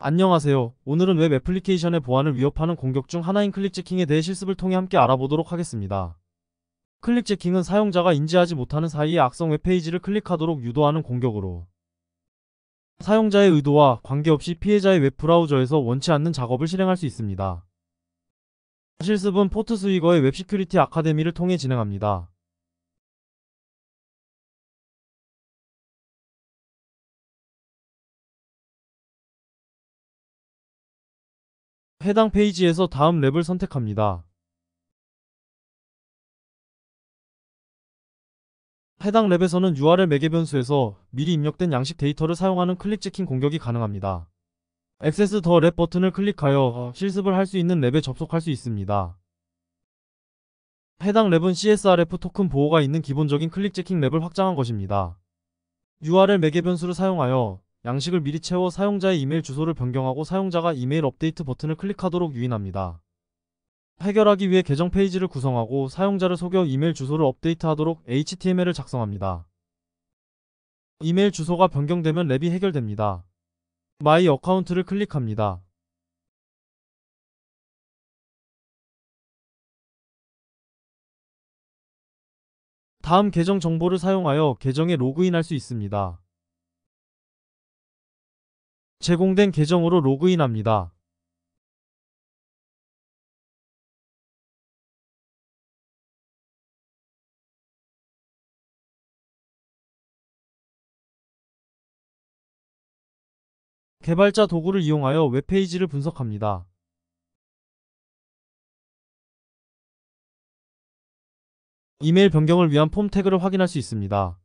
안녕하세요. 오늘은 웹 애플리케이션의 보안을 위협하는 공격 중 하나인 clickjacking에 대해 실습을 통해 함께 알아보도록 하겠습니다. clickjacking은 사용자가 인지하지 못하는 사이에 악성 웹페이지를 클릭하도록 유도하는 공격으로 사용자의 의도와 관계없이 피해자의 웹브라우저에서 원치 않는 작업을 실행할 수 있습니다. 실습은 PortSwigger의 Web Security Academy를 통해 진행합니다. 해당 페이지에서 다음 lab을 선택합니다. 해당 lab에서는 URL 매개 변수에서 미리 입력된 양식 데이터를 사용하는 clickjacking 공격이 가능합니다. Access the lab 버튼을 클릭하여 실습을 할 수 있는 lab에 접속할 수 있습니다. 해당 lab은 CSRF 토큰 보호가 있는 기본적인 clickjacking lab을 확장한 것입니다. URL 매개 변수를 사용하여 양식을 미리 채워 사용자의 이메일 주소를 변경하고 사용자가 이메일 업데이트 버튼을 클릭하도록 유인합니다. 해결하기 위해 계정 페이지를 구성하고 사용자를 속여 이메일 주소를 업데이트하도록 HTML을 작성합니다. 이메일 주소가 변경되면 lab이 해결됩니다. My account를 클릭합니다. 다음 계정 정보를 사용하여 계정에 로그인할 수 있습니다. 제공된 계정으로 로그인합니다. 개발자 도구를 이용하여 웹페이지를 분석합니다. 이메일 변경을 위한 폼 태그를 확인할 수 있습니다.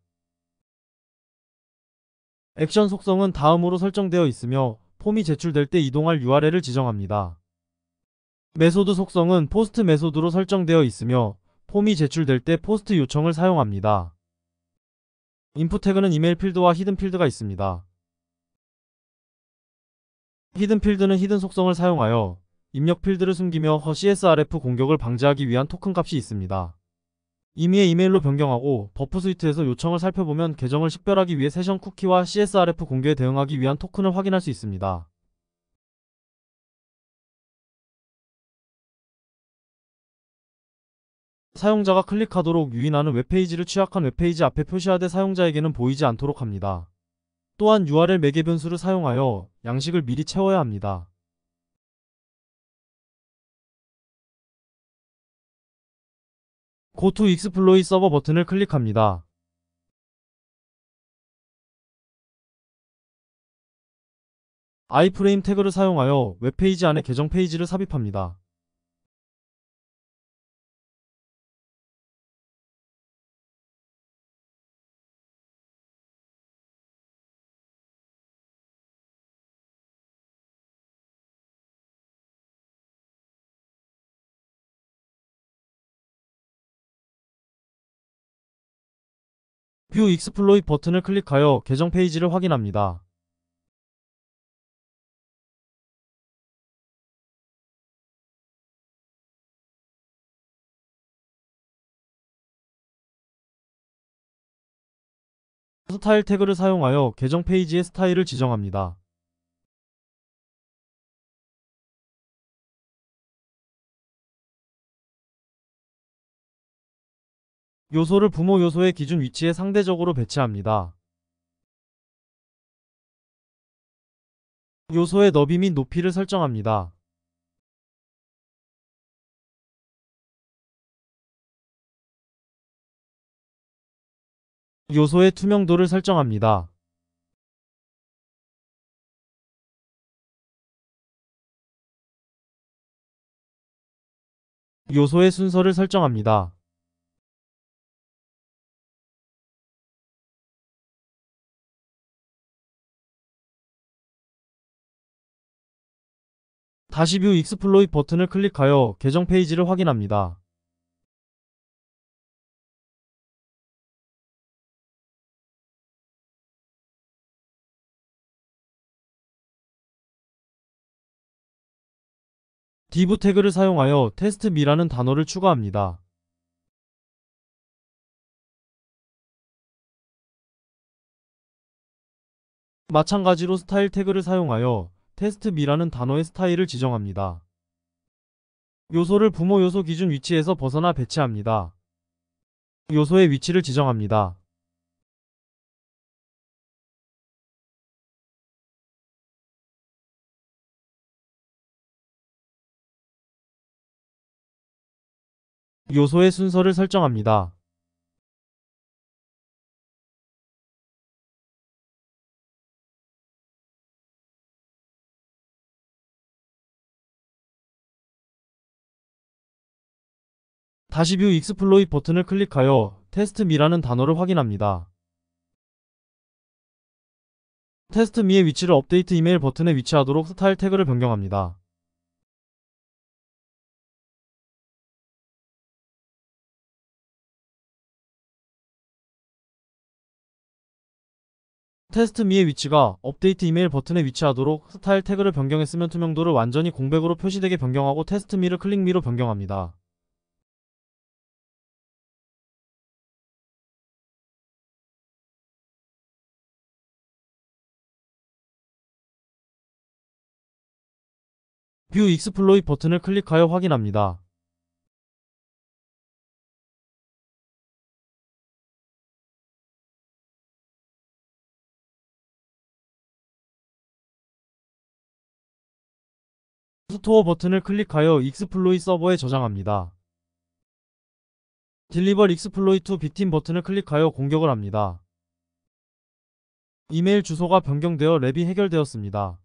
액션 속성은 다음으로 설정되어 있으며 form이 제출될 때 이동할 URL을 지정합니다. method 속성은 POST method로 설정되어 있으며 form이 제출될 때 POST 요청을 사용합니다. input 태그는 이메일 필드와 hidden 필드가 있습니다. hidden 필드는 hidden 속성을 사용하여 입력 필드를 숨기며 허 CSRF 공격을 방지하기 위한 토큰 값이 있습니다. 임의의 이메일로 변경하고 Burp Suite에서 요청을 살펴보면 계정을 식별하기 위해 세션 쿠키와 CSRF 공격에 대응하기 위한 토큰을 확인할 수 있습니다. 사용자가 클릭하도록 유인하는 웹페이지를 취약한 웹페이지 앞에 표시하되 사용자에게는 보이지 않도록 합니다. 또한 URL 매개 변수를 사용하여 양식을 미리 채워야 합니다. Go to exploit server 버튼을 클릭합니다. iframe 태그를 사용하여 웹페이지 안에 계정 페이지를 삽입합니다. View Exploit 버튼을 클릭하여 계정 페이지를 확인합니다. 스타일 태그를 사용하여 계정 페이지의 스타일을 지정합니다. 요소를 부모 요소의 기준 위치에 상대적으로 배치합니다. 요소의 너비 및 높이를 설정합니다. 요소의 투명도를 설정합니다. 요소의 순서를 설정합니다. 다시 뷰 익스플로잇 버튼을 클릭하여 계정 페이지를 확인합니다. div 태그를 사용하여 Test me라는 단어를 추가합니다. 마찬가지로 스타일 태그를 사용하여 Test me라는 단어의 스타일을 지정합니다. 요소를 부모 요소 기준 위치에서 벗어나 배치합니다. 요소의 위치를 지정합니다. 요소의 순서를 설정합니다. 다시 View exploit 버튼을 클릭하여 Test me라는 단어를 확인합니다. Test me의 위치를 Update email 버튼에 위치하도록 스타일 태그를 변경합니다. test me의 위치가 업데이트 이메일 버튼에 위치하도록 스타일 태그를 변경했으면 투명도를 완전히 공백으로 표시되게 변경하고 test me를 click me로 변경합니다. View exploit 버튼을 클릭하여 확인합니다. Store 버튼을 클릭하여 exploit 서버에 저장합니다. Deliver exploit to victim 버튼을 클릭하여 공격을 합니다. 이메일 주소가 변경되어 lab이 해결되었습니다.